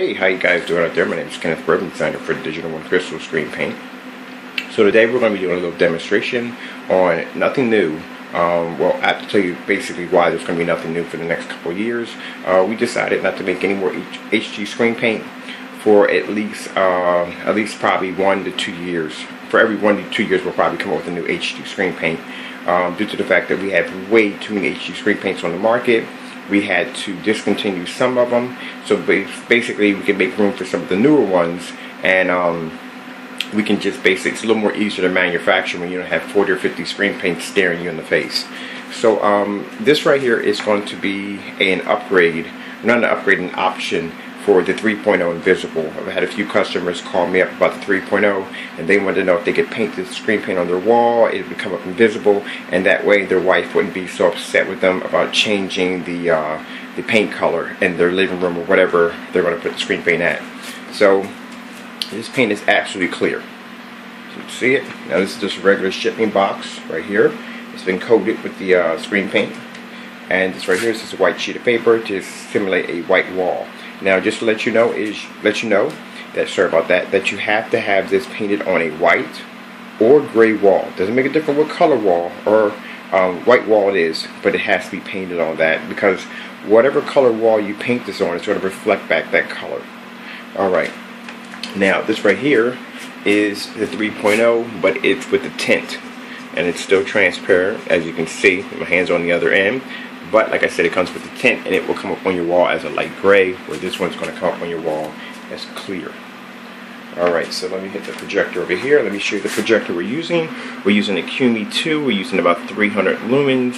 Hey, how you guys doing out there? My name is Kenneth Burton, designer for Digital One Crystal Screen Paint. So today we're going to be doing a little demonstration on nothing new. Um, well, I have to tell you basically why there's going to be nothing new for the next couple years. Uh, we decided not to make any more HG screen paint for at least uh, at least probably one to two years. For every one to two years, we'll probably come up with a new HG screen paint um, due to the fact that we have way too many HG screen paints on the market we had to discontinue some of them. So basically, we can make room for some of the newer ones, and um, we can just basically, it's a little more easier to manufacture when you don't have 40 or 50 screen paints staring you in the face. So um, this right here is going to be an upgrade, not an upgrade, an option for the 3.0 Invisible. I've had a few customers call me up about the 3.0 and they wanted to know if they could paint the screen paint on their wall, it would come up invisible, and that way their wife wouldn't be so upset with them about changing the, uh, the paint color in their living room or whatever they're going to put the screen paint at. So this paint is absolutely clear. So you can see it? Now this is just a regular shipping box right here. It's been coated with the uh, screen paint. And this right here is just a white sheet of paper to simulate a white wall. Now, just to let you know is let you know that sorry about that that you have to have this painted on a white or gray wall. Doesn't make a difference what color wall or um, white wall it is, but it has to be painted on that because whatever color wall you paint this on, it's going to reflect back that color. All right. Now, this right here is the 3.0, but it's with the tint, and it's still transparent, as you can see. My hand's on the other end. But like I said, it comes with a tint and it will come up on your wall as a light gray, where this one's going to come up on your wall as clear. Alright, so let me hit the projector over here. Let me show you the projector we're using. We're using a QME 2. We're using about 300 lumens.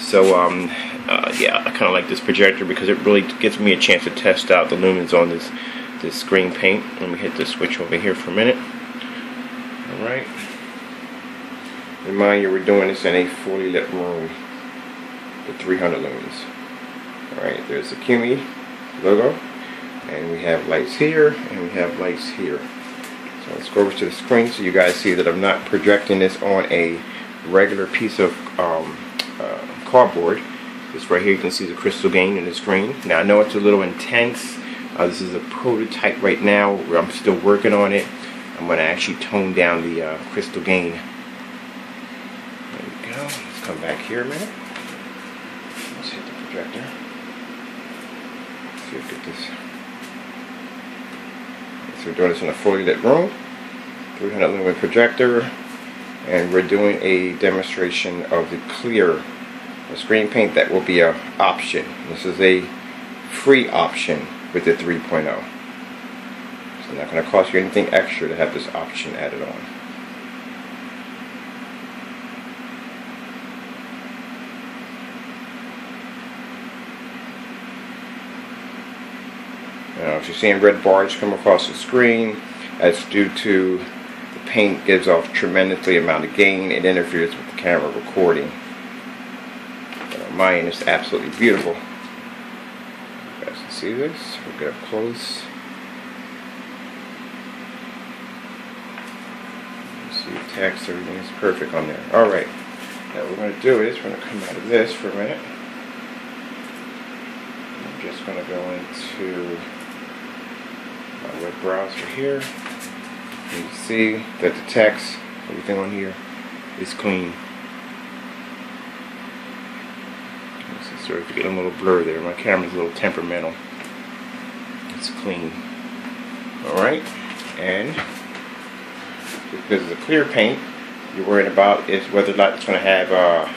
So, um, uh, yeah, I kind of like this projector because it really gives me a chance to test out the lumens on this, this screen paint. Let me hit the switch over here for a minute. Alright. Remind you, we're doing this in a fully lit room the 300 lumens. Alright, there's the QME logo. And we have lights here, and we have lights here. So let's go over to the screen so you guys see that I'm not projecting this on a regular piece of um, uh, cardboard. This right here, you can see the crystal gain in the screen. Now I know it's a little intense. Uh, this is a prototype right now. I'm still working on it. I'm going to actually tone down the uh, crystal gain. There we go. Let's come back here a minute. Let's hit the projector. Let's see if get this. So we're doing this in a fully lit room. 300 lumen projector. And we're doing a demonstration of the clear screen paint that will be an option. This is a free option with the 3.0. So it's not going to cost you anything extra to have this option added on. Now, if you're seeing red bars come across the screen, that's due to the paint gives off tremendously amount of gain. It interferes with the camera recording. Uh, My end, it's absolutely beautiful. You guys can see this. We'll get up close. see the text, everything is perfect on there. Alright. Now what we're going to do is we're going to come out of this for a minute. I'm just going to go into web browser here. You see that the text, everything on here is clean. Sorry if you get a little blur there. My camera's a little temperamental. It's clean. Alright. And because it's a clear paint, you're worried about is whether or not it's going to have uh,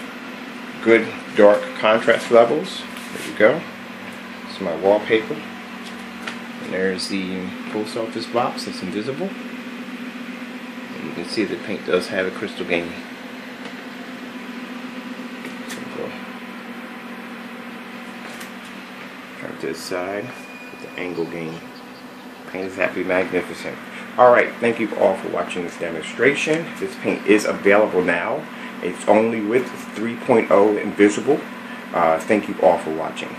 good dark contrast levels. There you go. This is my wallpaper. There's the post office box that's invisible. And you can see the paint does have a crystal gain. Turn to the side with the angle gain. Paint is absolutely magnificent. Alright, thank you all for watching this demonstration. This paint is available now. It's only with 3.0 Invisible. Uh, thank you all for watching.